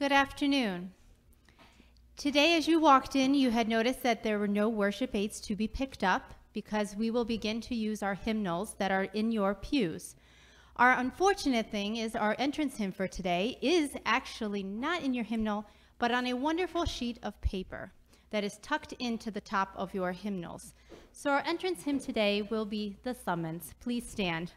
Good afternoon. Today, as you walked in, you had noticed that there were no worship aids to be picked up because we will begin to use our hymnals that are in your pews. Our unfortunate thing is our entrance hymn for today is actually not in your hymnal, but on a wonderful sheet of paper that is tucked into the top of your hymnals. So our entrance hymn today will be The Summons. Please stand.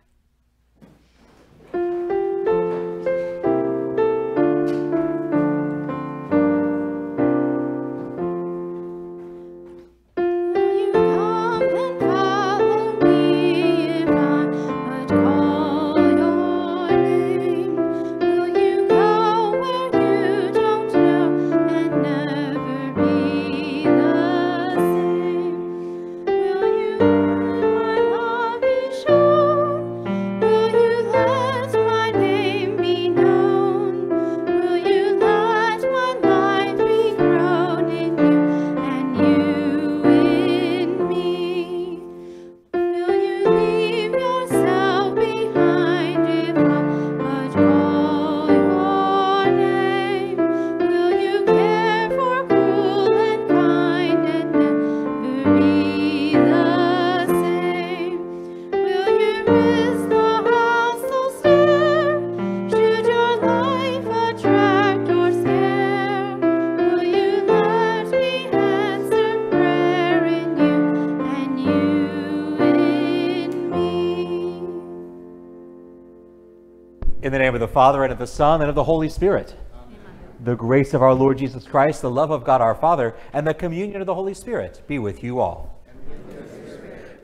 Name of the Father, and of the Son, and of the Holy Spirit. Amen. The grace of our Lord Jesus Christ, the love of God our Father, and the communion of the Holy Spirit be with you all.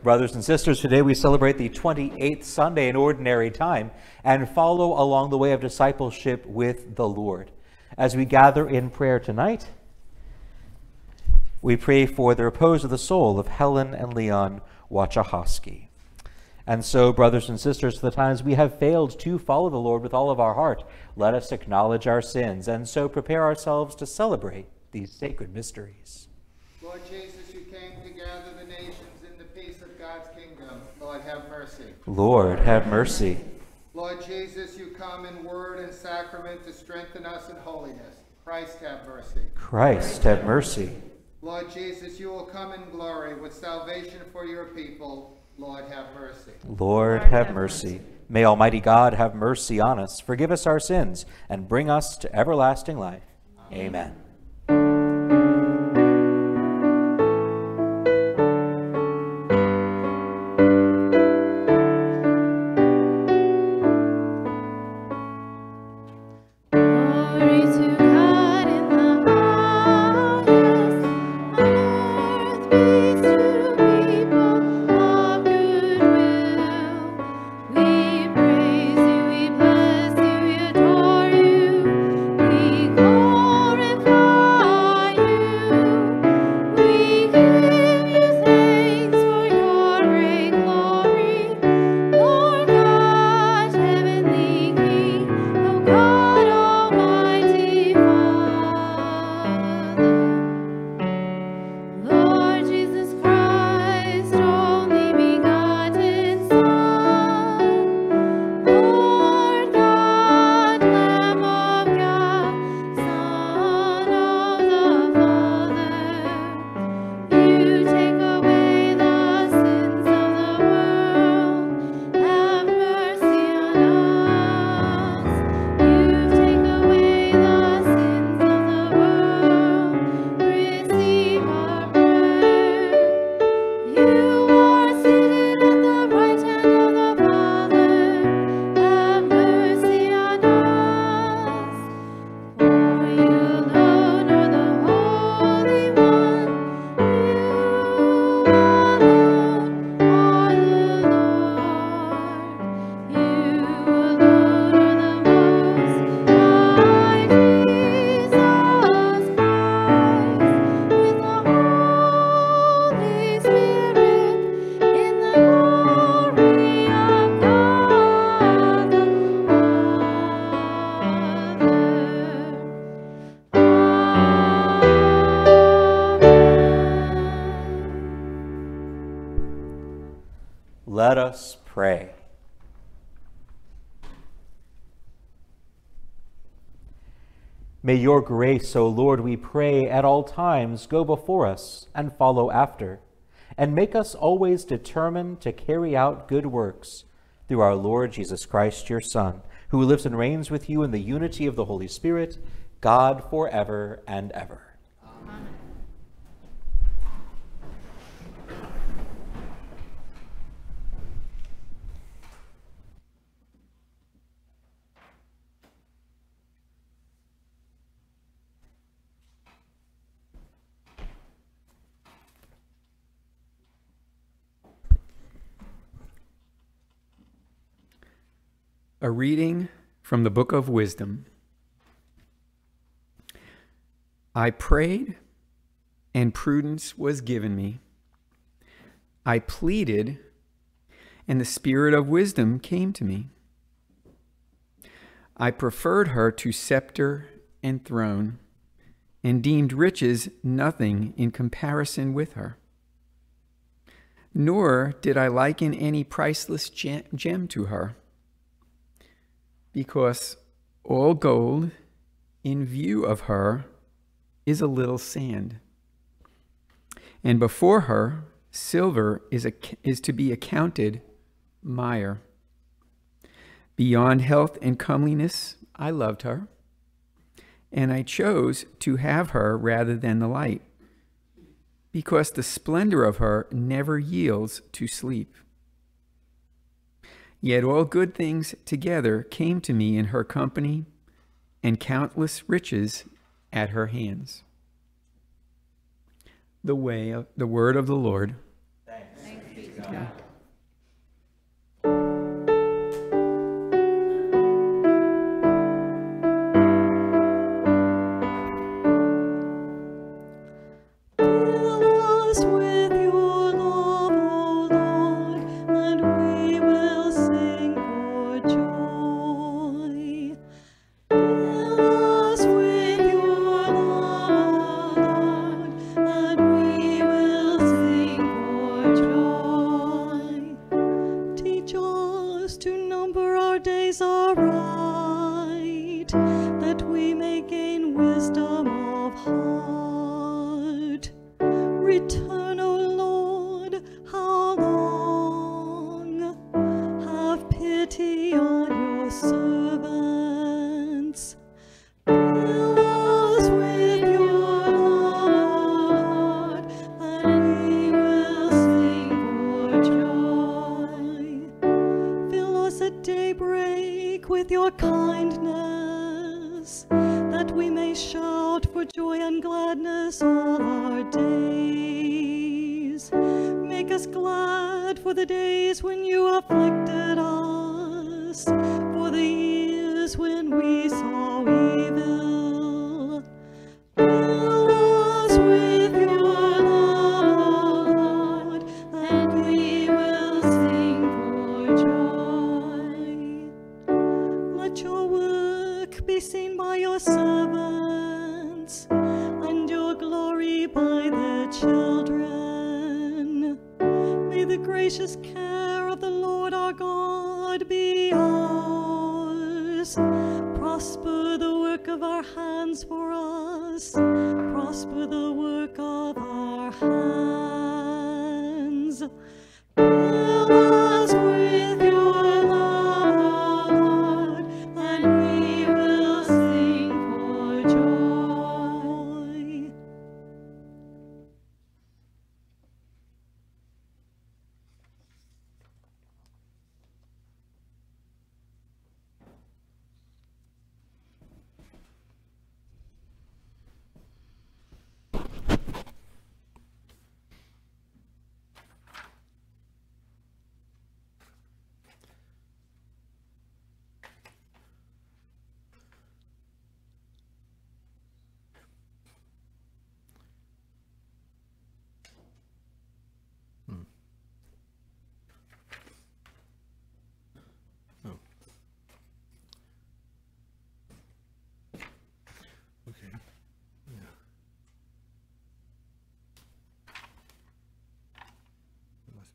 Brothers and sisters, today we celebrate the 28th Sunday in Ordinary Time and follow along the way of discipleship with the Lord. As we gather in prayer tonight, we pray for the repose of the soul of Helen and Leon Wachahowski. And so, brothers and sisters, for the times we have failed to follow the Lord with all of our heart, let us acknowledge our sins and so prepare ourselves to celebrate these sacred mysteries. Lord Jesus, you came to gather the nations in the peace of God's kingdom. Lord, have mercy. Lord, have mercy. Lord Jesus, you come in word and sacrament to strengthen us in holiness. Christ, have mercy. Christ, have mercy. Lord Jesus, you will come in glory with salvation for your people. Lord, have mercy. Lord, have mercy. May Almighty God have mercy on us, forgive us our sins, and bring us to everlasting life. Amen. May your grace, O Lord, we pray, at all times go before us and follow after, and make us always determined to carry out good works through our Lord Jesus Christ, your Son, who lives and reigns with you in the unity of the Holy Spirit, God forever and ever. A reading from the Book of Wisdom. I prayed, and prudence was given me. I pleaded, and the spirit of wisdom came to me. I preferred her to scepter and throne, and deemed riches nothing in comparison with her. Nor did I liken any priceless gem to her because all gold in view of her is a little sand. And before her, silver is, a, is to be accounted mire. Beyond health and comeliness, I loved her, and I chose to have her rather than the light, because the splendor of her never yields to sleep. Yet all good things together came to me in her company, and countless riches at her hands. The way of the word of the Lord. Thanks. Thanks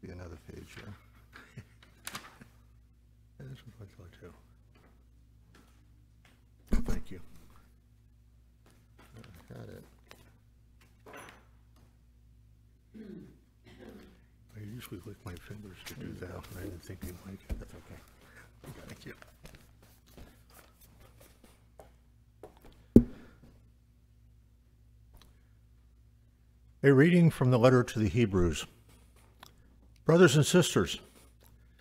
be to be another page here. this one's like too. Thank you. had it. I usually lick my fingers to do that, but I didn't think you'd like it. That's okay. Thank you. A reading from the letter to the Hebrews. Brothers and sisters,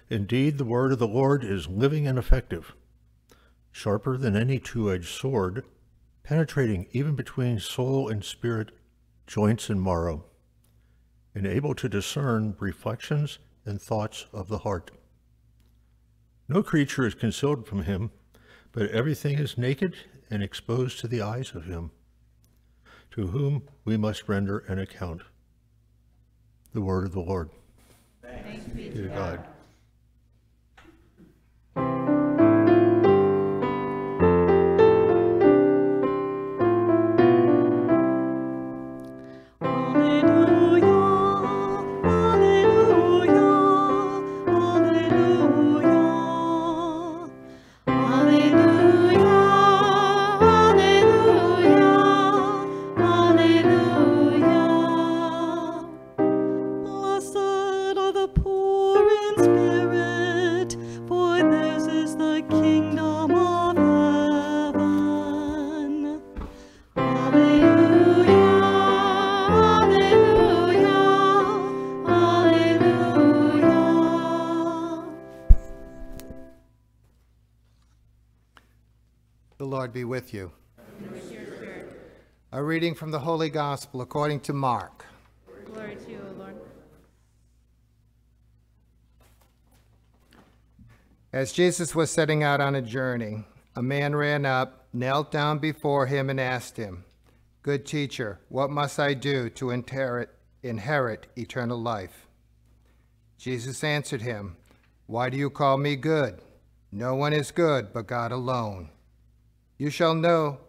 indeed the word of the Lord is living and effective, sharper than any two edged sword, penetrating even between soul and spirit, joints and marrow, and able to discern reflections and thoughts of the heart. No creature is concealed from him, but everything is naked and exposed to the eyes of him to whom we must render an account. The word of the Lord. To God. With you. A reading from the Holy Gospel according to Mark. Glory to you, o Lord. As Jesus was setting out on a journey, a man ran up, knelt down before him, and asked him, Good teacher, what must I do to inherit, inherit eternal life? Jesus answered him, Why do you call me good? No one is good but God alone. You shall know,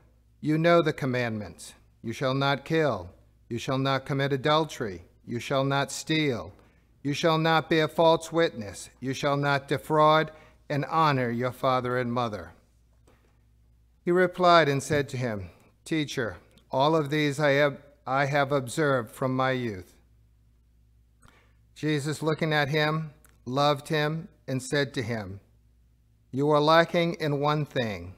you know the commandments. You shall not kill. You shall not commit adultery. You shall not steal. You shall not bear false witness. You shall not defraud, and honor your father and mother. He replied and said to him, Teacher, all of these I have, I have observed from my youth. Jesus, looking at him, loved him, and said to him, You are lacking in one thing.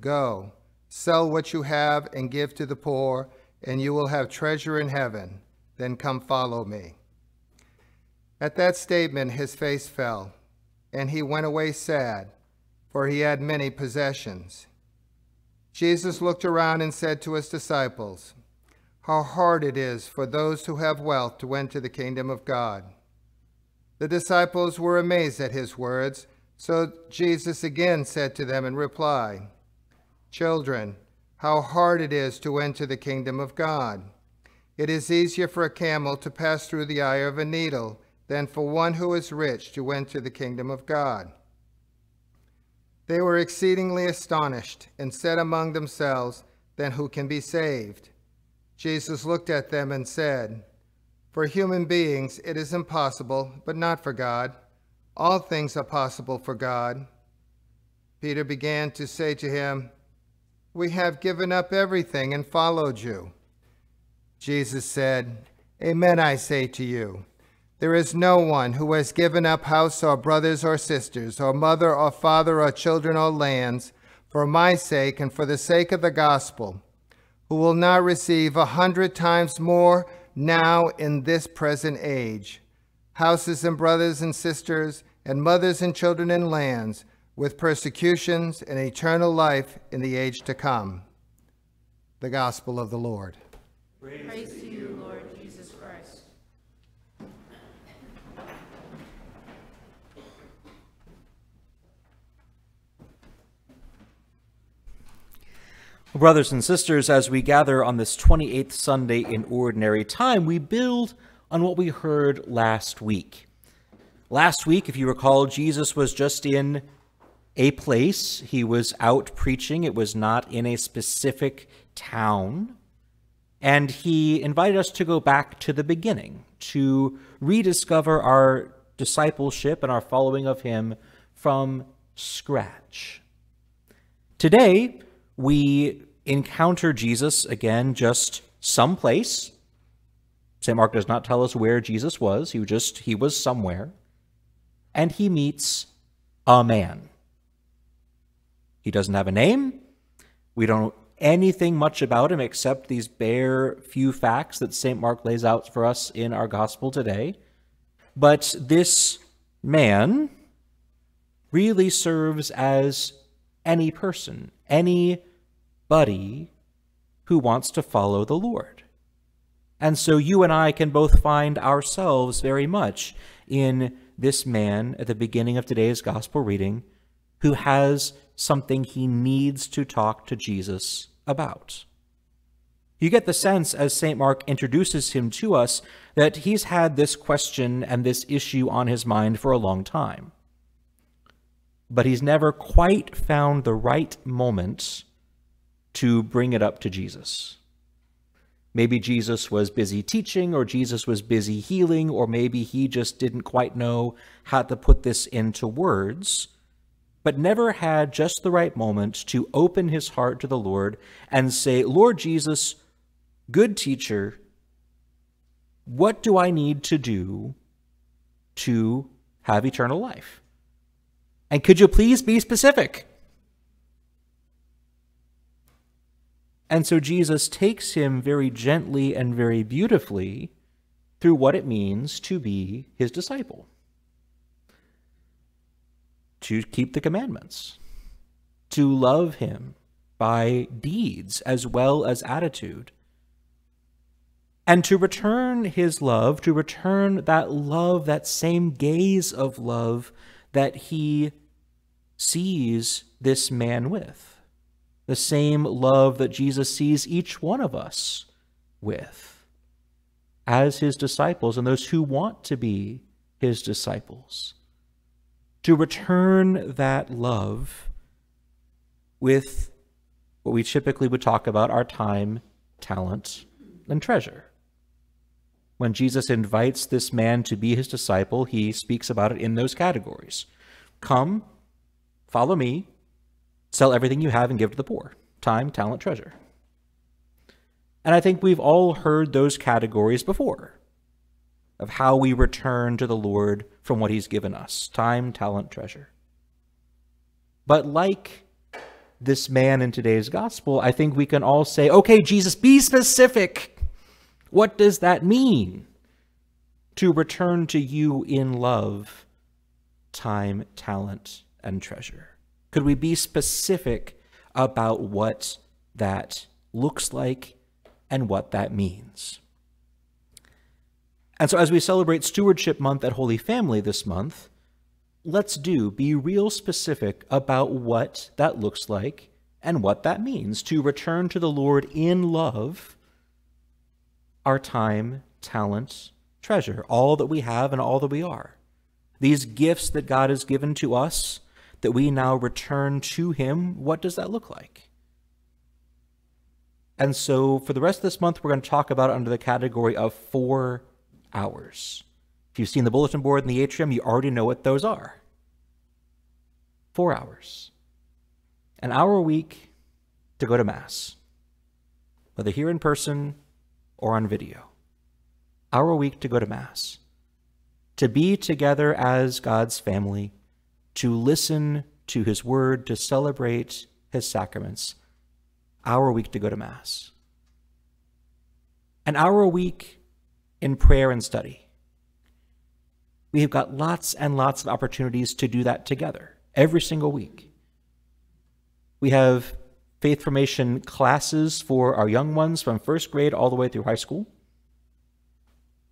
Go, sell what you have and give to the poor, and you will have treasure in heaven. Then come follow me. At that statement, his face fell, and he went away sad, for he had many possessions. Jesus looked around and said to his disciples, How hard it is for those who have wealth to enter the kingdom of God. The disciples were amazed at his words, so Jesus again said to them in reply, Children, how hard it is to enter the kingdom of God. It is easier for a camel to pass through the eye of a needle than for one who is rich to enter the kingdom of God. They were exceedingly astonished and said among themselves, Then who can be saved? Jesus looked at them and said, For human beings it is impossible, but not for God. All things are possible for God. Peter began to say to him, we have given up everything and followed you. Jesus said, Amen, I say to you. There is no one who has given up house or brothers or sisters, or mother or father or children or lands, for my sake and for the sake of the gospel, who will not receive a hundred times more now in this present age, houses and brothers and sisters, and mothers and children and lands, with persecutions and eternal life in the age to come. The Gospel of the Lord. Praise, Praise to you, Lord Jesus Christ. Brothers and sisters, as we gather on this 28th Sunday in Ordinary Time, we build on what we heard last week. Last week, if you recall, Jesus was just in a place. He was out preaching. It was not in a specific town. And he invited us to go back to the beginning, to rediscover our discipleship and our following of him from scratch. Today, we encounter Jesus again just someplace. St. Mark does not tell us where Jesus was. He just he was somewhere. And he meets a man. He doesn't have a name. We don't know anything much about him except these bare few facts that St. Mark lays out for us in our gospel today. But this man really serves as any person, any anybody who wants to follow the Lord. And so you and I can both find ourselves very much in this man at the beginning of today's gospel reading who has something he needs to talk to Jesus about. You get the sense, as St. Mark introduces him to us, that he's had this question and this issue on his mind for a long time. But he's never quite found the right moment to bring it up to Jesus. Maybe Jesus was busy teaching, or Jesus was busy healing, or maybe he just didn't quite know how to put this into words but never had just the right moment to open his heart to the Lord and say, Lord Jesus, good teacher, what do I need to do to have eternal life? And could you please be specific? And so Jesus takes him very gently and very beautifully through what it means to be his disciple to keep the commandments, to love him by deeds as well as attitude, and to return his love, to return that love, that same gaze of love that he sees this man with, the same love that Jesus sees each one of us with as his disciples and those who want to be his disciples to return that love with what we typically would talk about our time, talent, and treasure. When Jesus invites this man to be his disciple, he speaks about it in those categories. Come, follow me, sell everything you have and give to the poor time, talent, treasure. And I think we've all heard those categories before of how we return to the Lord from what he's given us time, talent, treasure. But like this man in today's gospel, I think we can all say, okay, Jesus, be specific. What does that mean? To return to you in love, time, talent, and treasure. Could we be specific about what that looks like and what that means? And so, as we celebrate Stewardship Month at Holy Family this month, let's do be real specific about what that looks like and what that means to return to the Lord in love our time, talent, treasure, all that we have and all that we are. These gifts that God has given to us that we now return to Him, what does that look like? And so, for the rest of this month, we're going to talk about it under the category of four hours. If you've seen the bulletin board in the atrium, you already know what those are. Four hours. An hour a week to go to Mass, whether here in person or on video. Hour a week to go to Mass. To be together as God's family, to listen to His Word, to celebrate His sacraments. Hour a week to go to Mass. An hour a week in prayer and study. We have got lots and lots of opportunities to do that together every single week. We have faith formation classes for our young ones from first grade all the way through high school.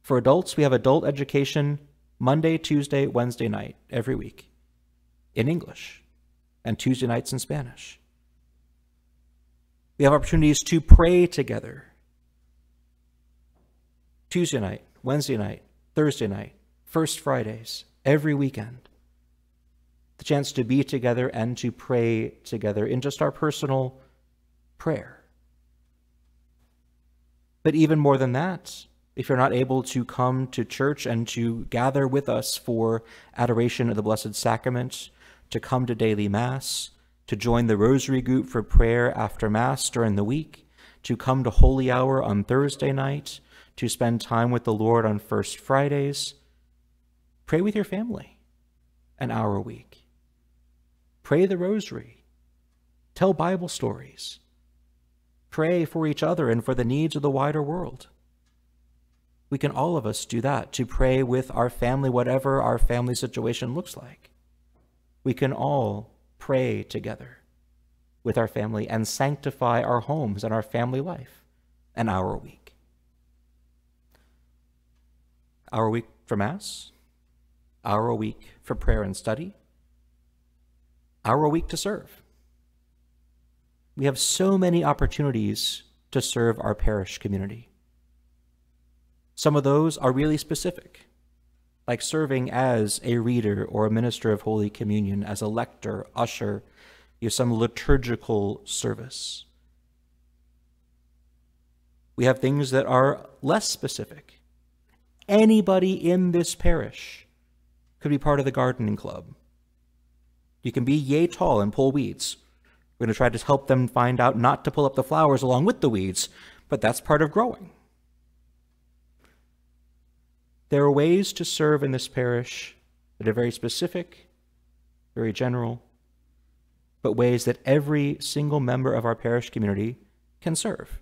For adults, we have adult education Monday, Tuesday, Wednesday night every week in English and Tuesday nights in Spanish. We have opportunities to pray together Tuesday night, Wednesday night, Thursday night, First Fridays, every weekend. The chance to be together and to pray together in just our personal prayer. But even more than that, if you're not able to come to church and to gather with us for adoration of the Blessed Sacrament, to come to daily Mass, to join the Rosary Group for prayer after Mass during the week, to come to Holy Hour on Thursday night, to spend time with the Lord on First Fridays. Pray with your family an hour a week. Pray the Rosary. Tell Bible stories. Pray for each other and for the needs of the wider world. We can all of us do that to pray with our family, whatever our family situation looks like. We can all pray together with our family and sanctify our homes and our family life an hour a week. Hour a week for Mass, hour a week for prayer and study, hour a week to serve. We have so many opportunities to serve our parish community. Some of those are really specific, like serving as a reader or a minister of Holy Communion, as a lector, usher, you know, some liturgical service. We have things that are less specific. Anybody in this parish could be part of the gardening club. You can be yay tall and pull weeds. We're going to try to help them find out not to pull up the flowers along with the weeds, but that's part of growing. There are ways to serve in this parish that are very specific, very general, but ways that every single member of our parish community can serve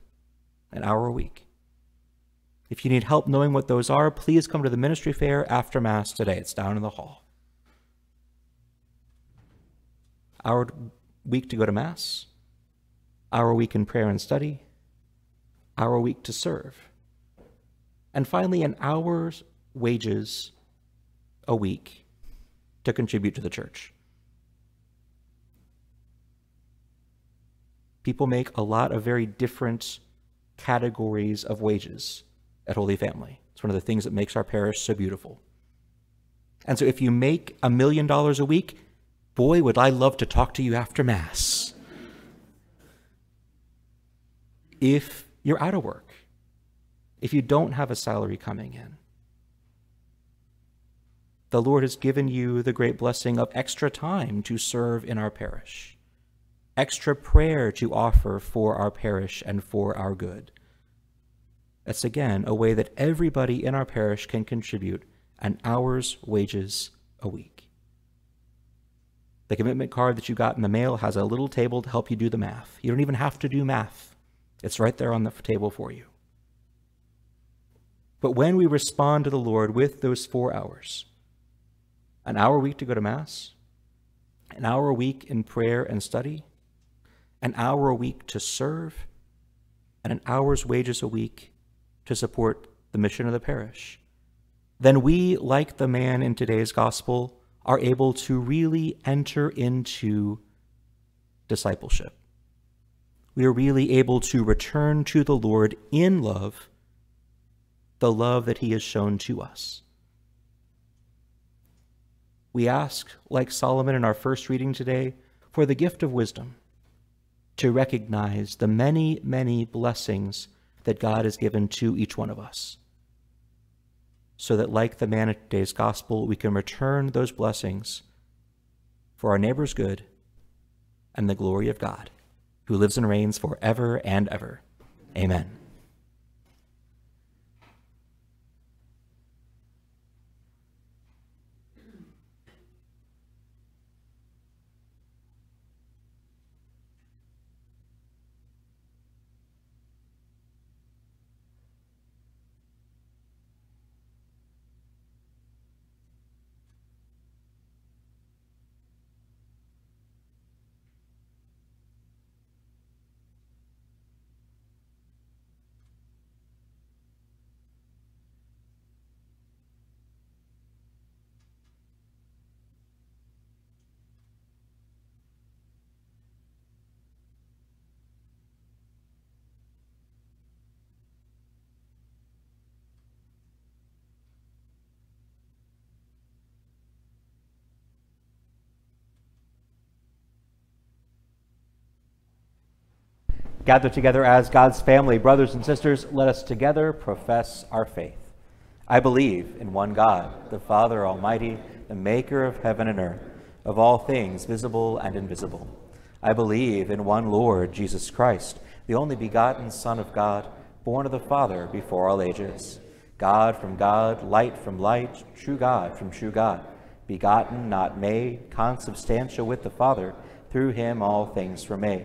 an hour a week. If you need help knowing what those are, please come to the ministry fair after Mass today. It's down in the hall. Our week to go to Mass, our week in prayer and study, our week to serve. And finally, an hour's wages a week to contribute to the church. People make a lot of very different categories of wages at Holy Family. It's one of the things that makes our parish so beautiful. And so if you make a million dollars a week, boy, would I love to talk to you after Mass. If you're out of work, if you don't have a salary coming in, the Lord has given you the great blessing of extra time to serve in our parish, extra prayer to offer for our parish and for our good. That's again a way that everybody in our parish can contribute an hour's wages a week. The commitment card that you got in the mail has a little table to help you do the math. You don't even have to do math, it's right there on the table for you. But when we respond to the Lord with those four hours, an hour a week to go to Mass, an hour a week in prayer and study, an hour a week to serve, and an hour's wages a week to support the mission of the parish, then we, like the man in today's gospel, are able to really enter into discipleship. We are really able to return to the Lord in love, the love that he has shown to us we ask, like Solomon in our first reading today, for the gift of wisdom to recognize the many, many blessings that God has given to each one of us. So that, like the man at today's gospel, we can return those blessings for our neighbor's good and the glory of God, who lives and reigns forever and ever. Amen. Gathered together as God's family, brothers and sisters, let us together profess our faith. I believe in one God, the Father Almighty, the maker of heaven and earth, of all things visible and invisible. I believe in one Lord, Jesus Christ, the only begotten Son of God, born of the Father before all ages. God from God, light from light, true God from true God, begotten, not made, consubstantial with the Father, through him all things were made.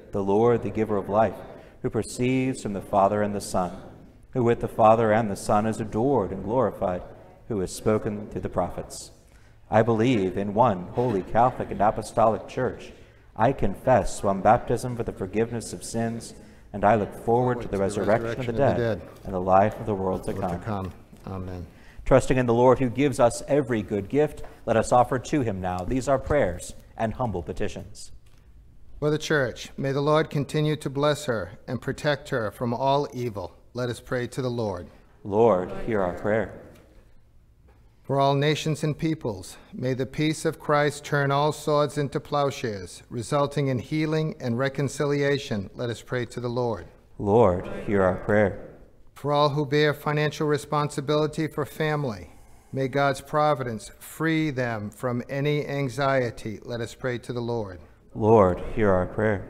the Lord, the giver of life, who proceeds from the Father and the Son, who with the Father and the Son is adored and glorified, who has spoken through the prophets. I believe in one holy Catholic and Apostolic Church. I confess one baptism for the forgiveness of sins, and I look forward to the resurrection of the dead and the life of the world to World to come. come. Amen. Trusting in the Lord who gives us every good gift, let us offer to him now these our prayers and humble petitions. For the church, may the Lord continue to bless her and protect her from all evil. Let us pray to the Lord. Lord, hear our prayer. For all nations and peoples, may the peace of Christ turn all swords into plowshares, resulting in healing and reconciliation. Let us pray to the Lord. Lord, hear our prayer. For all who bear financial responsibility for family, may God's providence free them from any anxiety. Let us pray to the Lord. Lord, hear our prayer.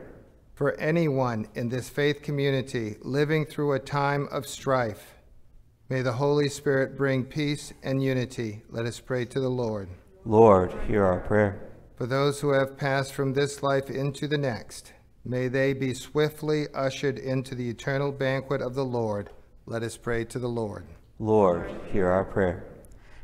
For anyone in this faith community living through a time of strife, may the Holy Spirit bring peace and unity. Let us pray to the Lord. Lord, hear our prayer. For those who have passed from this life into the next, may they be swiftly ushered into the eternal banquet of the Lord. Let us pray to the Lord. Lord, hear our prayer.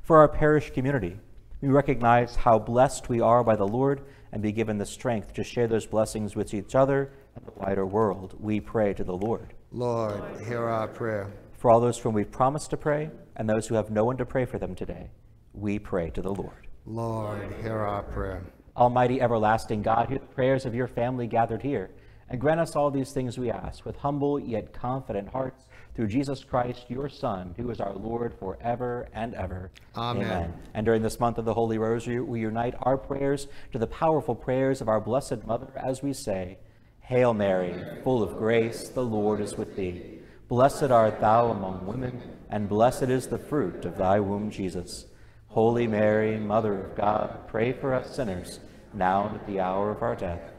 For our parish community, we recognize how blessed we are by the Lord and be given the strength to share those blessings with each other and the wider world. We pray to the Lord. Lord, hear our prayer. For all those for whom we've promised to pray and those who have no one to pray for them today, we pray to the Lord. Lord, hear our prayer. Almighty everlasting God, hear the prayers of your family gathered here, and grant us all these things we ask with humble yet confident hearts through Jesus Christ, your Son, who is our Lord forever and ever. Amen. And during this month of the Holy Rosary, we unite our prayers to the powerful prayers of our Blessed Mother as we say, Hail Mary, full of grace, the Lord is with thee. Blessed art thou among women, and blessed is the fruit of thy womb, Jesus. Holy Mary, Mother of God, pray for us sinners, now and at the hour of our death.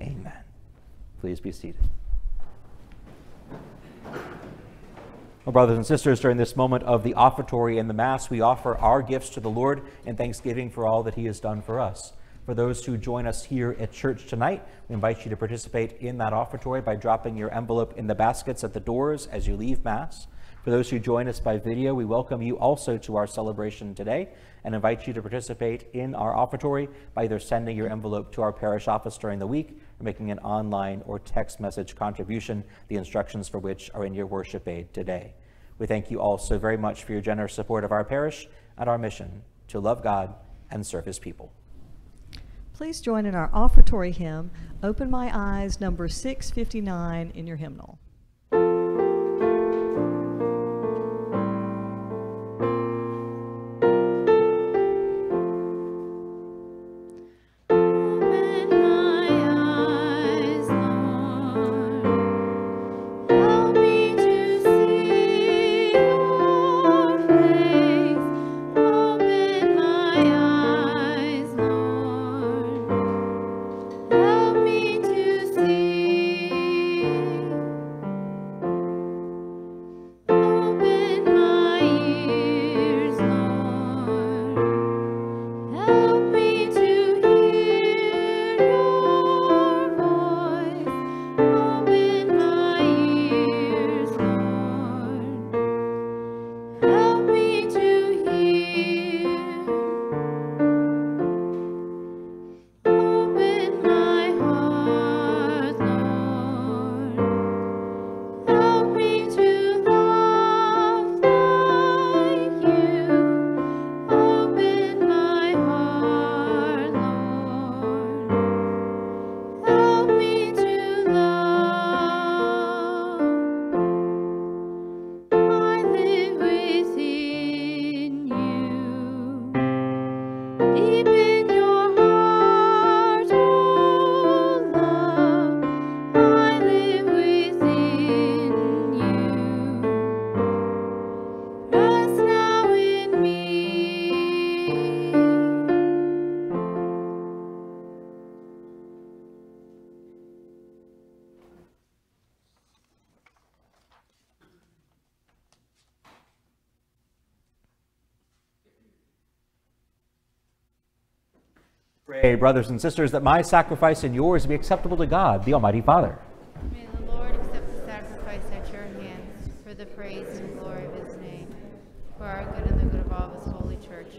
Amen. Please be seated. Well, brothers and sisters, during this moment of the offertory and the Mass, we offer our gifts to the Lord in thanksgiving for all that He has done for us. For those who join us here at church tonight, we invite you to participate in that offertory by dropping your envelope in the baskets at the doors as you leave Mass. For those who join us by video, we welcome you also to our celebration today and invite you to participate in our offertory by either sending your envelope to our parish office during the week or making an online or text message contribution, the instructions for which are in your worship aid today. We thank you all so very much for your generous support of our parish and our mission to love God and serve his people. Please join in our offertory hymn, Open My Eyes, number 659 in your hymnal. Brothers and sisters, that my sacrifice and yours be acceptable to God, the Almighty Father. May the Lord accept the sacrifice at your hands for the praise and glory of his name, for our good and the good of all of his holy church.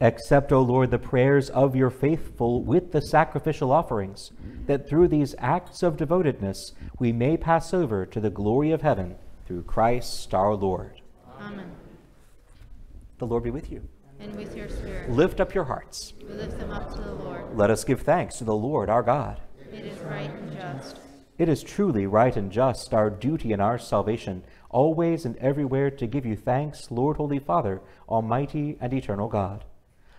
Accept, O Lord, the prayers of your faithful with the sacrificial offerings, that through these acts of devotedness we may pass over to the glory of heaven through Christ our Lord. Amen. The Lord be with you. And with your spirit, Lift up your hearts. we lift them up to the Lord. Let us give thanks to the Lord our God. It is right and just. It is truly right and just, our duty and our salvation, always and everywhere to give you thanks, Lord, Holy Father, Almighty and eternal God.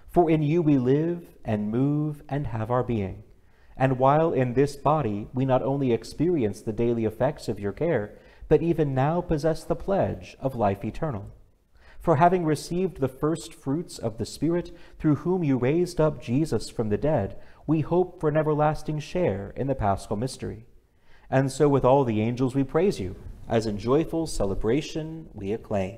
For in you we live and move and have our being. And while in this body we not only experience the daily effects of your care, but even now possess the pledge of life eternal. For having received the first fruits of the Spirit, through whom you raised up Jesus from the dead, we hope for an everlasting share in the paschal mystery. And so with all the angels we praise you, as in joyful celebration we acclaim.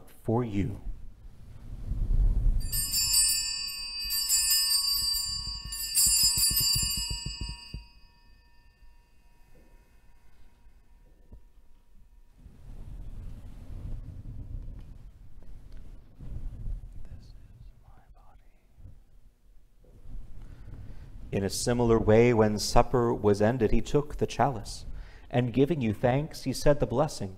for you. In a similar way, when supper was ended, he took the chalice, and giving you thanks, he said the blessing,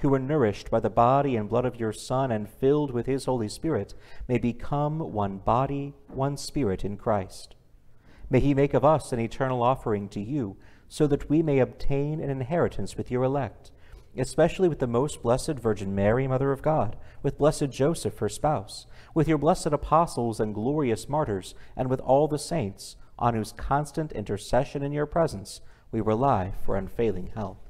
who are nourished by the body and blood of your Son and filled with his Holy Spirit, may become one body, one spirit in Christ. May he make of us an eternal offering to you, so that we may obtain an inheritance with your elect, especially with the most blessed Virgin Mary, Mother of God, with blessed Joseph, her spouse, with your blessed apostles and glorious martyrs, and with all the saints, on whose constant intercession in your presence we rely for unfailing help.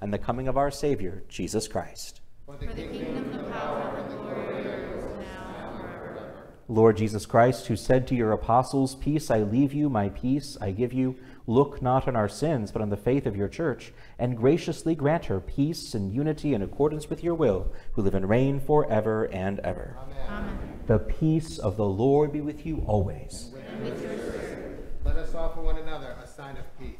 and the coming of our Savior, Jesus Christ. For the kingdom, the power, and the glory are yours now and forever. Lord Jesus Christ, who said to your apostles, Peace I leave you, my peace I give you, look not on our sins, but on the faith of your church, and graciously grant her peace and unity in accordance with your will, who live and reign forever and ever. Amen. The peace of the Lord be with you always. And with your spirit. Let us offer one another a sign of peace.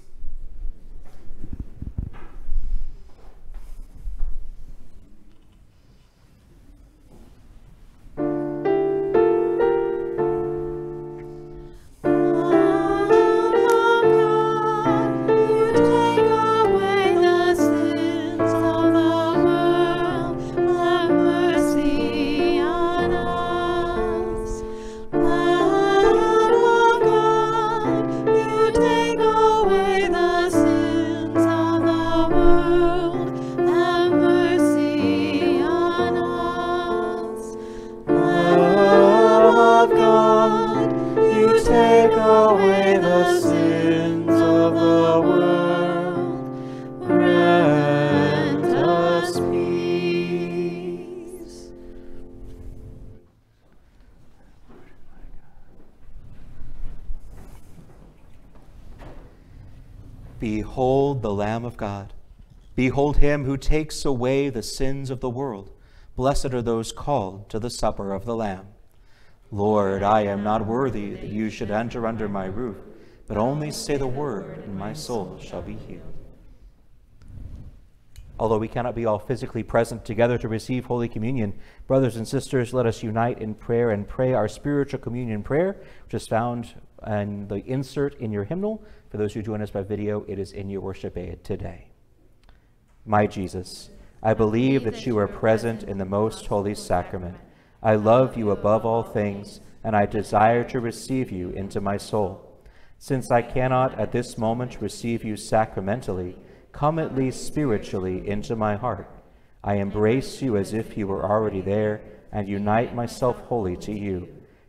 Behold the Lamb of God. Behold him who takes away the sins of the world. Blessed are those called to the supper of the Lamb. Lord, I am not worthy that you should enter under my roof, but only say the word, and my soul shall be healed. Although we cannot be all physically present together to receive Holy Communion, brothers and sisters, let us unite in prayer and pray our spiritual communion prayer, which is found in the insert in your hymnal. For those who join us by video, it is in your worship aid today. My Jesus, I believe that you are present in the most holy sacrament. I love you above all things, and I desire to receive you into my soul. Since I cannot at this moment receive you sacramentally, come at least spiritually into my heart. I embrace you as if you were already there, and unite myself wholly to you.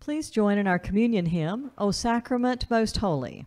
Please join in our communion hymn, O Sacrament Most Holy.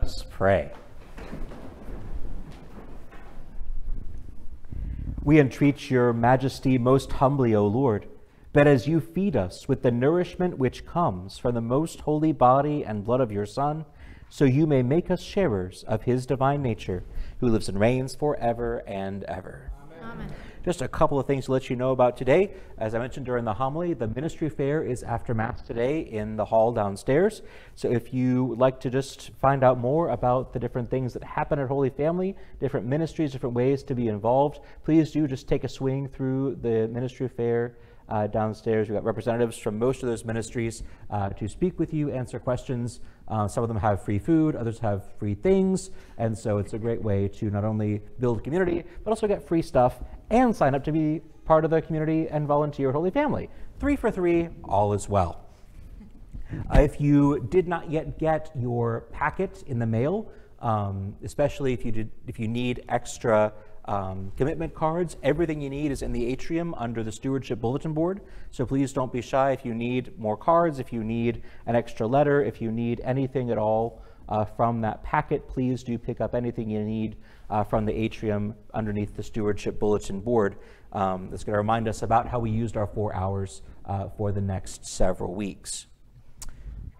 Let's pray. We entreat your majesty most humbly, O Lord, that as you feed us with the nourishment which comes from the most holy body and blood of your Son, so you may make us sharers of his divine nature, who lives and reigns forever and ever. Amen. Just a couple of things to let you know about today. As I mentioned during the homily, the ministry fair is after Mass today in the hall downstairs. So if you would like to just find out more about the different things that happen at Holy Family, different ministries, different ways to be involved, please do just take a swing through the ministry fair uh, downstairs. We've got representatives from most of those ministries uh, to speak with you, answer questions. Uh, some of them have free food, others have free things. And so it's a great way to not only build community, but also get free stuff and sign up to be part of the community and volunteer at Holy Family. Three for three, all is well. Uh, if you did not yet get your packet in the mail, um, especially if you did, if you need extra um, commitment cards, everything you need is in the atrium under the stewardship bulletin board. So please don't be shy if you need more cards, if you need an extra letter, if you need anything at all uh, from that packet, please do pick up anything you need uh, from the atrium underneath the stewardship bulletin board. Um, it's going to remind us about how we used our four hours uh, for the next several weeks.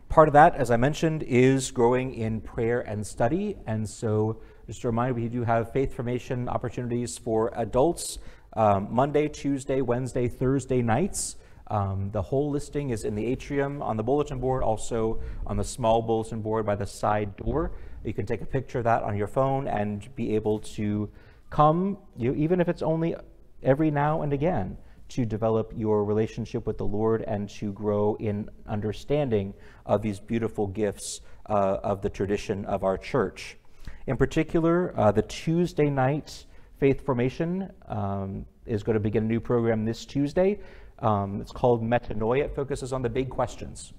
Part of that, as I mentioned, is growing in prayer and study. And so, just a reminder, we do have faith formation opportunities for adults um, Monday, Tuesday, Wednesday, Thursday nights. Um, the whole listing is in the atrium on the bulletin board, also on the small bulletin board by the side door. You can take a picture of that on your phone and be able to come, you, even if it's only every now and again, to develop your relationship with the Lord and to grow in understanding of these beautiful gifts uh, of the tradition of our church. In particular, uh, the Tuesday night faith formation um, is going to begin a new program this Tuesday. Um, it's called Metanoia. It focuses on the big questions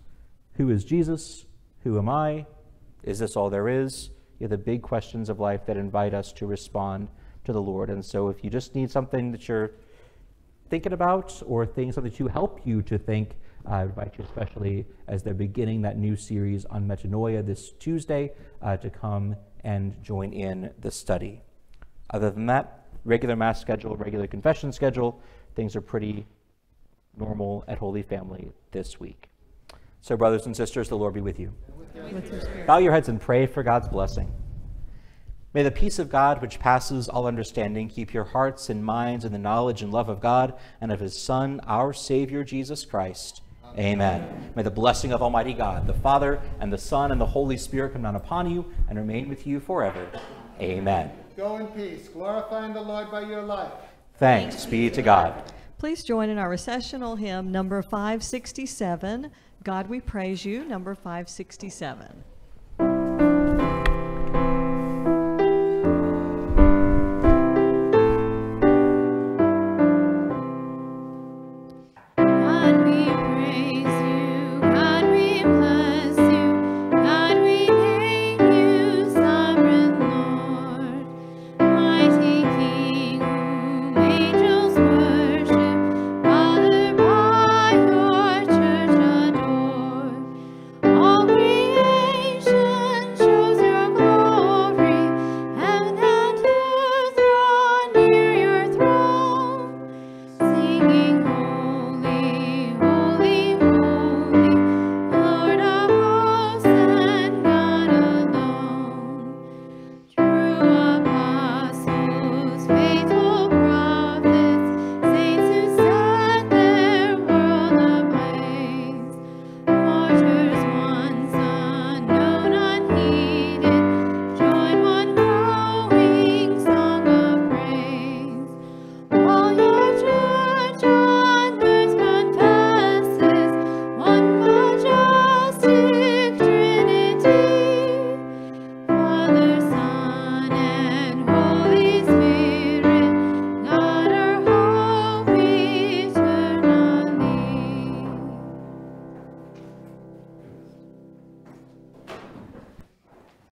Who is Jesus? Who am I? Is this all there is? You know, the big questions of life that invite us to respond to the Lord. And so, if you just need something that you're thinking about or things something to help you to think, I invite you, especially as they're beginning that new series on metanoia this Tuesday, uh, to come and join in the study. Other than that, regular Mass schedule, regular confession schedule, things are pretty normal at Holy Family this week. So, brothers and sisters, the Lord be with you. With your. Bow your heads and pray for God's blessing. May the peace of God, which passes all understanding, keep your hearts and minds in the knowledge and love of God and of his Son, our Savior, Jesus Christ. Amen. May the blessing of Almighty God, the Father, and the Son, and the Holy Spirit come down upon you and remain with you forever. Amen. Go in peace, glorifying the Lord by your life. Thanks be to God. Please join in our recessional hymn number 567, God We Praise You, number 567.